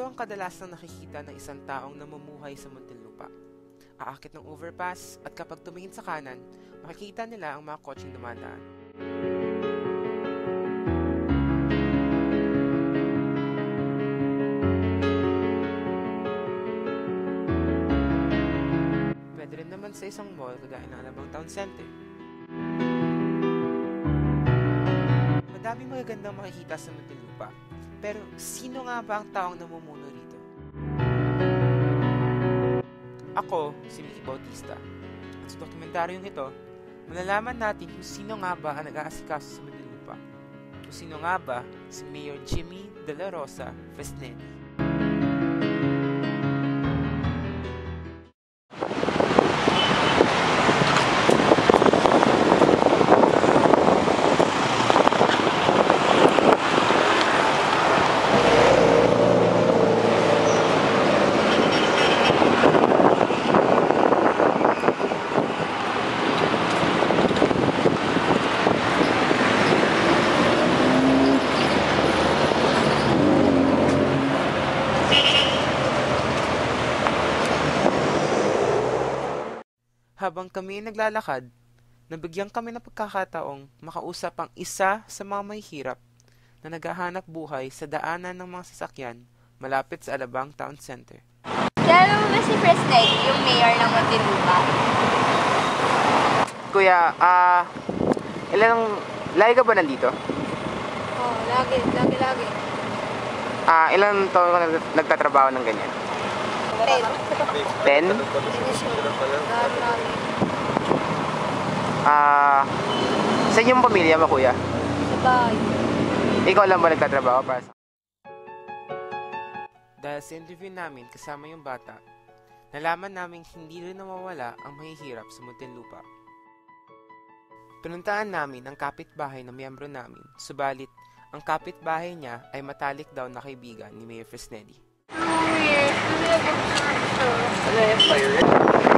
Ito ang kadalasang nakikita ng isang taong namumuhay sa Muntinlupa. Aakit ng overpass at kapag tumingin sa kanan, makikita nila ang mga kotseng dumadaan. Pwede rin naman sa isang mall kagaya ng Alabang Town Center. Madaming magagandang makikita sa Muntinlupa. Pero sino nga ba ang taong namumuno rito? Ako, si Mickey Bautista. At sa dokumentaryong ito, malalaman natin kung sino nga ba ang nag-aasikaso sa Muntinlupa. Kung sino nga ba si Mayor Jimmy De La Rosa Fresnelli. Habang kami naglalakad, nabigyan kami ng pagkakataong makausap ang isa sa mga may hirap na naghahanap buhay sa daanan ng mga sasakyan malapit sa Alabang Town Center. Kilala mo ba si Fresnelli, yung mayor ng Muntinlupa? Kuya, ah, ilang, lagi ka ba nandito? Oo, oh, lagi, lagi, lagi. Ah, ilang taon ka nag- nagtatrabaho ng ganyan? Ten. Ah, sa inyong pamilya mo, kuya? Sa bahay. Ikaw lang ba nagtatrabaho para sa... Dahil sa interview namin kasama yung bata, nalaman namin hindi rin nawawala ang mahihirap sa Muntinlupa. Pinuntaan namin ang kapitbahay ng miyembro namin, subalit ang kapitbahay niya ay matalik daw na kaibigan ni Mayor Fresnelli. oh Player.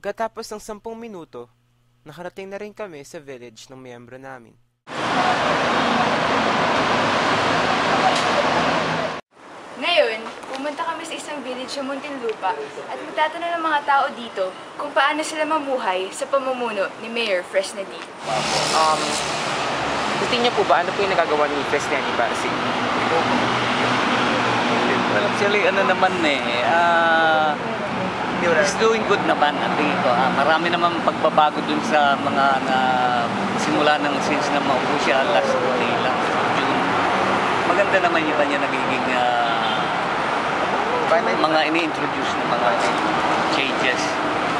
Pagkatapos ng sampung minuto, nakarating na rin kami sa village ng miyembro namin. Ngayon, pumunta kami sa isang village sa Muntinlupa at magtatanong ng mga tao dito kung paano sila mamuhay sa pamumuno ni Mayor Fresnelli. Um, gusto niyo po ba, ano po yung nagagawa ni Fresnelli para sa inyo? Well, actually, ano naman eh, ah, he's doing good naman, ang tingin ko. Ah, marami naman pagbabago dun sa mga na simula ng since na maupo siya last day lang, June. Maganda naman yung kanya nagiging ah, mga ini-introduce na mga changes.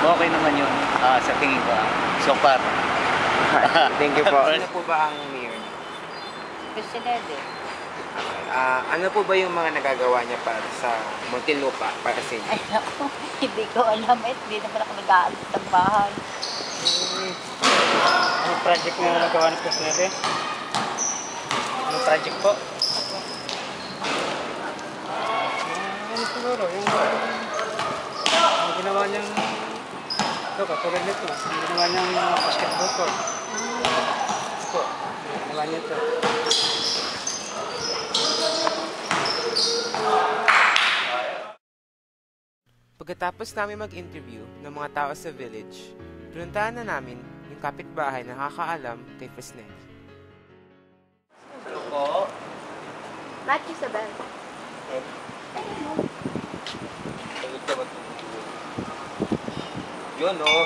Okay naman yun ah, sa tingin ko. ah, so far. Thank you po. Ano po ba ang mayor? Presidente. Ah, ano po ba yung mga nagagawa niya para sa Muntinlupa, para sa inyo? Ay, naku, hindi ko alam eh. Hindi naman ako nag-aalit ng bahay. Anong project na nagawa ni Presidente? Anong project po? Ano siguro, yung, yung ginawa niyang ito, katulad nito, yung ginawa niyang basketball court. Ito, ginawa niya ito. Pagkatapos namin mag-interview ng mga tao sa village, pinuntahan na namin yung kapitbahay na nakakaalam kay Fresnelli. Hello po. Matthew Sabel. Yun, oh.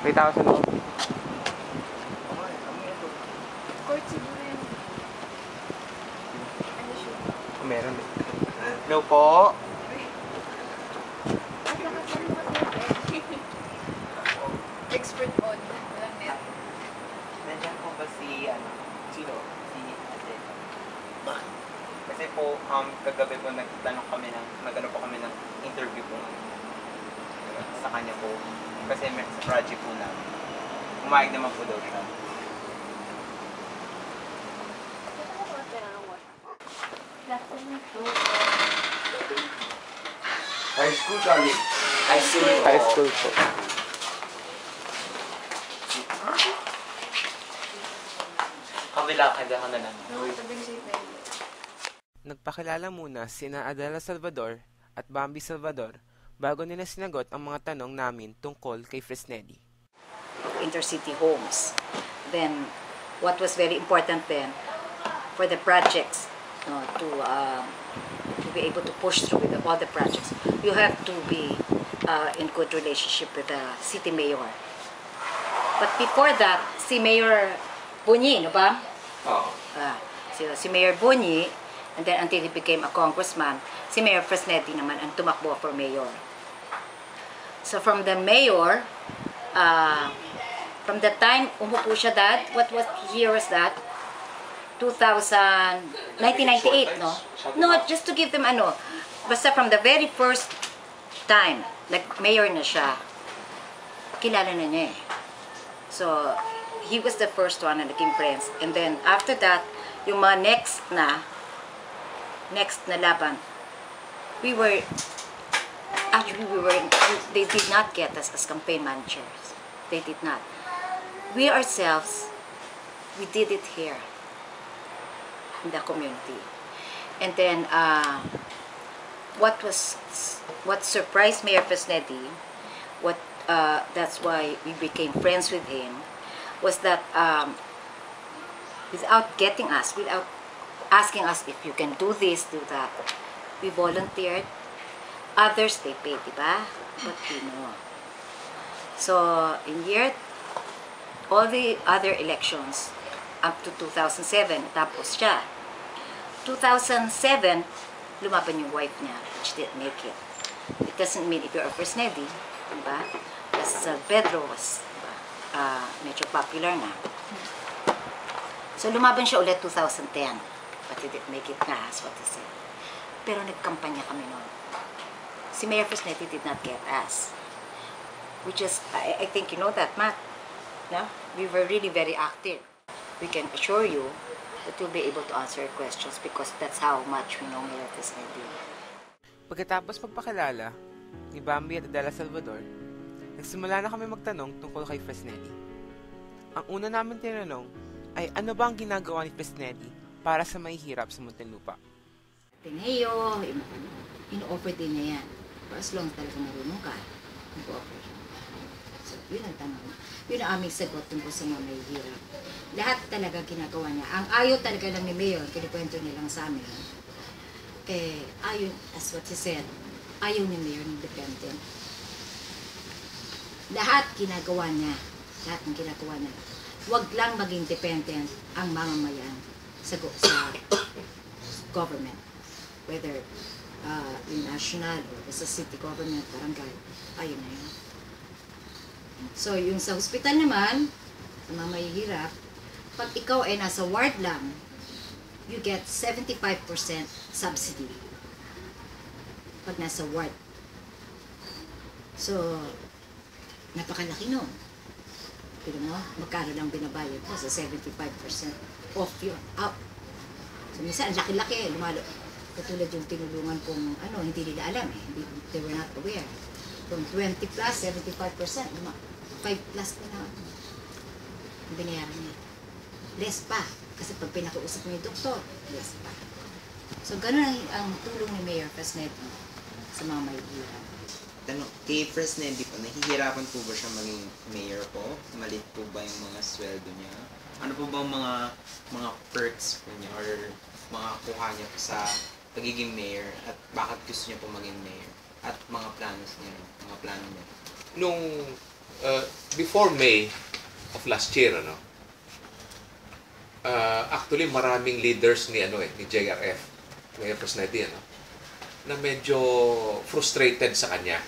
3,000 po. Hello po. Expert on. Walang net. Nandiyan po ba si, ano, sino? Si Ate. Bakit? Kasi po, um, kagabi po nagtanong kami ng, nagano po kami ng interview po sa kanya po. Kasi may sa project po namin. Umayag naman po daw siya. That's. High school kami. High school. High school po. Kabila, kada ka na lang. Nagpakilala muna sina Adela Salvador at Bambi Salvador bago nila sinagot ang mga tanong namin tungkol kay Fresnedi. intercity homes. Then, what was very important then for the projects no, to um, to be able to push through with all the projects, you have to be uh, in good relationship with the city mayor. But before that, si Mayor Bunyi, no ba? Oo. Ah, si, si Mayor Bunyi, and then until he became a congressman, si Mayor Fresnetti naman ang tumakbo for mayor. So from the mayor, uh, from the time umupo siya that, what was year was that? 2000, 1998, no? No, just to give them ano, basta from the very first time, like mayor na siya, kilala na niya eh. So, he was the first one na naging friends. And then, after that, yung mga next na, next na laban, we were, actually, we were, they did not get us as campaign managers. They did not. We ourselves, we did it here in the community. And then, uh, what was, what surprised Mayor Pesnetti, what, uh, that's why we became friends with him, was that um, without getting us, without asking us if you can do this, do that, we volunteered. Others, they pay, di? But we know. So, in year, all the other elections, up to 2007, tapos siya. 2007, lumaban yung wife niya, which didn't make it. It doesn't mean if you're a first lady, diba? Kasi sa Pedro was, diba, uh, medyo popular na. So, lumaban siya ulit 2010. But he didn't make it nga, as what he said. Pero nagkampanya kami noon. Si Mayor Fresnetti did not get us. Which is, I, I think you know that, Matt. No? We were really very active. We can assure you that you'll be able to answer your questions because that's how much we know Mayor Fresnetti. Pagkatapos magpakilala ni Bambi at Adela Salvador, nagsimula na kami magtanong tungkol kay Fresnedi. Ang una namin tinanong ay ano ba ang ginagawa ni Fresnedi para sa mahihirap sa Muntinlupa. Tineo, in-offer din niya yan. As long talaga marunong ka, mag-offer siya. So, yun ang tanong. Yun ang aming sagot tungkol sa mga mahihirap. Lahat talaga ginagawa niya. Ang ayaw talaga lang ni Mayor, kinikwento niya lang sa amin. Eh, ayaw, as what he said, ayaw ni Mayor ng dependent. Lahat ginagawa niya. Lahat ng ginagawa niya. Huwag lang maging dependent ang mamamayan sa, sa government. Whether uh, yung national or sa city government, barangay, ayun na yun. So, yung sa hospital naman, sa mga pag ikaw ay nasa ward lang, you get 75% subsidy. Pag nasa ward. So, napakalaki nun. Pero mo, magkano lang binabayad mo sa 75% off yun, out. So, minsan, laki-laki, lumalo. Katulad yung tinulungan kong, ano, hindi nila alam eh. They were not aware. From 20 plus, 75%, luma, 5 plus na lang. Ang binayaran niya. Less pa. Kasi pag pinakausap mo yung doktor, less pa. So, ganun ang, ang tulong ni Mayor Pasnetti sa mga mahihirap. Tanong, kay Fresnendi po, nahihirapan po ba siya maging mayor po? Malit po ba yung mga sweldo niya? Ano po bang mga mga perks po niya or mga kuha niya po sa pagiging mayor at bakit gusto niya po maging mayor? At mga planos niya, mga plano niya. nung uh, before May of last year ano uh, actually maraming leaders ni ano eh ni JRF Mayor Fresnedi ano na medyo frustrated sa kanya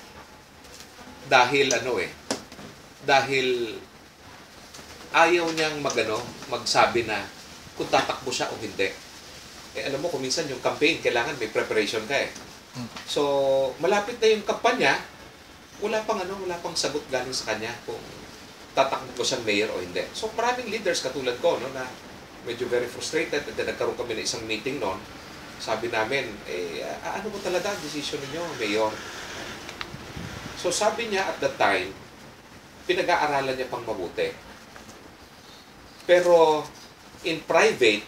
dahil ano eh dahil ayaw niyang magano, magsabi na kung tatakbo siya o hindi. Eh alam mo, kung minsan yung campaign, kailangan may preparation ka eh. So, malapit na yung kampanya, wala pang ano, wala pang sagot galing sa kanya kung tatakbo ko siyang mayor o hindi. So, maraming leaders katulad ko, no, na medyo very frustrated. At then, nagkaroon kami ng isang meeting noon. Sabi namin, eh, ano mo talaga ang decision ninyo, mayor? So, sabi niya at that time, pinag-aaralan niya pang mabuti. Pero, in private,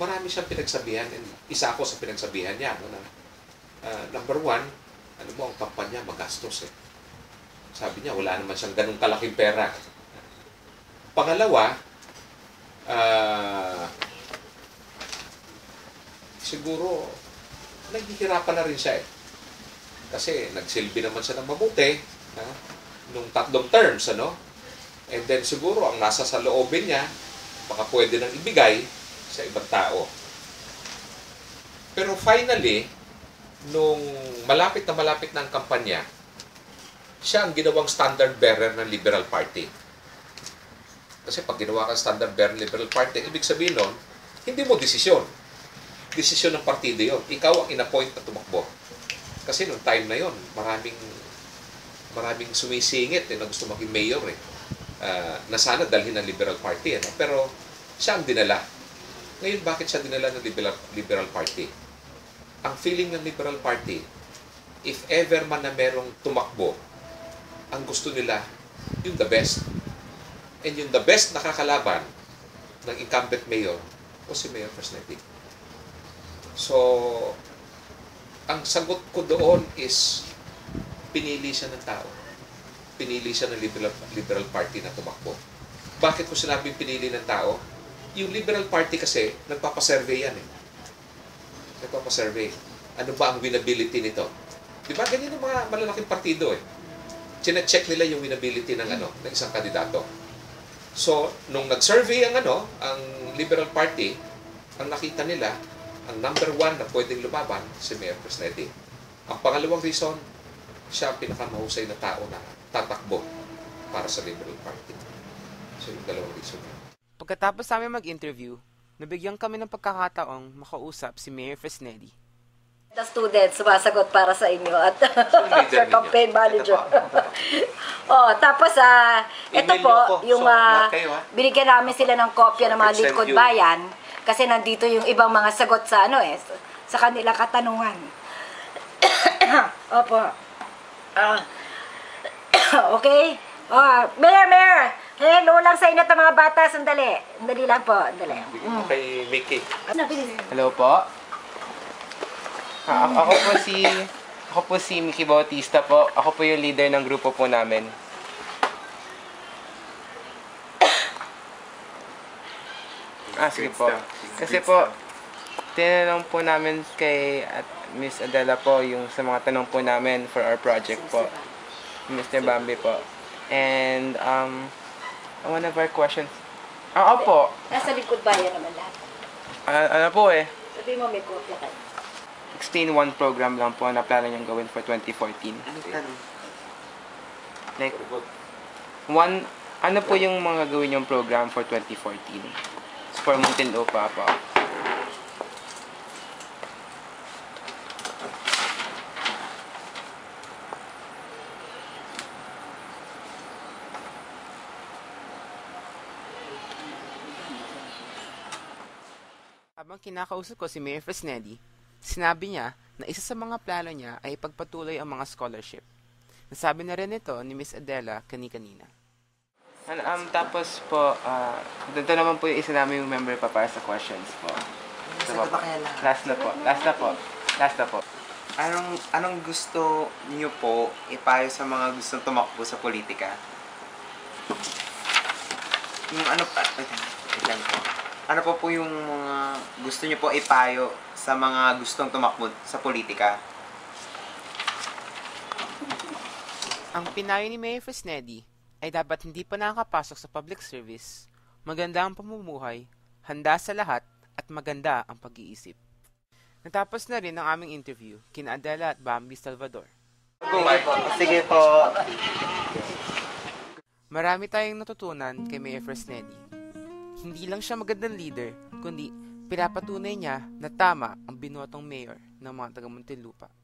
marami siyang pinagsabihan. And isa ako sa pinagsabihan niya. No, na, ah, number one, ano mo, ang kampanya magastos eh. Sabi niya, wala naman siyang ganung kalaking pera. Pangalawa, ah, siguro, naghihirapan na rin siya eh. Kasi nagsilbi naman siya ng mabuti ha? nung tatlong terms, ano? And then siguro ang nasa sa loobin niya, baka pwede nang ibigay sa ibang tao. Pero finally, nung malapit na malapit ang kampanya, siya ang ginawang standard bearer ng Liberal Party. Kasi pag ginawa kang standard bearer Liberal Party, ibig sabihin nun, hindi mo desisyon. Desisyon ng partido yon. Ikaw ang inappoint na tumakbo. Kasi nung time na yon, maraming maraming sumisingit eh, na gusto maging mayor eh. Ah, na sana dalhin ng Liberal Party. Ano? Pero siya ang dinala. Ngayon, bakit siya dinala ng Liberal, Liberal Party? Ang feeling ng Liberal Party, if ever man na merong tumakbo, ang gusto nila, yung the best. And yung the best nakakalaban ng incumbent mayor o si Mayor Fresnetti. So, ang sagot ko doon is pinili siya ng tao. Pinili siya ng Liberal, Liberal Party na tumakbo. Bakit ko sinabing pinili ng tao? Yung Liberal Party kasi, nagpapasurvey yan eh. Nagpapasurvey. Ano ba ang winnability nito? Di ba? Ganyan ang mga malalaking partido eh. Chine-check nila yung winnability ng ano, ng isang kandidato. So, nung nag-survey ang ano, ang Liberal Party, ang nakita nila, ang number one na pwedeng lumaban, si Mayor Fresnetti. Ang pangalawang reason, siya ang pinakamahusay na tao na tatakbo para sa Liberal Party. So, yung dalawang reason. Pagkatapos namin mag-interview, nabigyan kami ng pagkakataong makausap si Mayor Fresnelli. The students, sumasagot para sa inyo at ninyo? campaign manager. Oh, tapos ah, ito Email po, niyo ako. yung So, ah, lahat kayo, binigyan namin sila ng kopya ng mga send lingkod you. bayan kasi nandito yung ibang mga sagot sa ano eh, sa, kanilang katanungan. Opo. Ah. okay? Oh, Mayor, Mayor! Hello lang sa inyo to mga bata, sandali. Sandali lang po, sandali. Mm. Kay Mickey. Ano. Hello po. Ah, ako po si ako po si Mickey Bautista po. Ako po yung leader ng grupo po namin. Ah, sige po. Kasi po, tinanong po namin kay at Miss Adela po yung sa mga tanong po namin for our project po. Mr. Bambi po. And um, one of our questions. Ah, opo. Nasa likod bayan naman lahat. Ah, ano po eh. Sabi mo may kopya kayo. 16-1 program lang po na plano niyang gawin for 2014. Like, one, ano po yung mga gawin yung program for 2014? For Muntinlupa po. Habang kinakausap ko si Mayor Fresnelli, sinabi niya na isa sa mga plano niya ay pagpatuloy ang mga scholarship. Nasabi na rin ito ni Miss Adela kani-kanina. Ano, um, tapos po, ah, dito naman po yung isa namin yung member pa para sa questions po. Ito po. Last na po. Last na po. Last na po. Anong, anong gusto niyo po ipayo sa mga gustong tumakbo sa politika? Yung ano pa, wait lang po. Ano po po yung mga gusto niyo po ipayo sa mga gustong tumakbo sa politika? Ang pinayo ni Mayor Fresnelli ay dapat hindi pa nakakapasok sa public service, maganda ang pamumuhay, handa sa lahat, at maganda ang pag-iisip. Natapos na rin ang aming interview kina Adela at Bambi Salvador. Sige po. Marami tayong natutunan kay Mayor Fresnelli. Hindi lang siya magandang leader, kundi pinapatunay niya na tama ang binotong mayor ng mga taga Muntinlupa.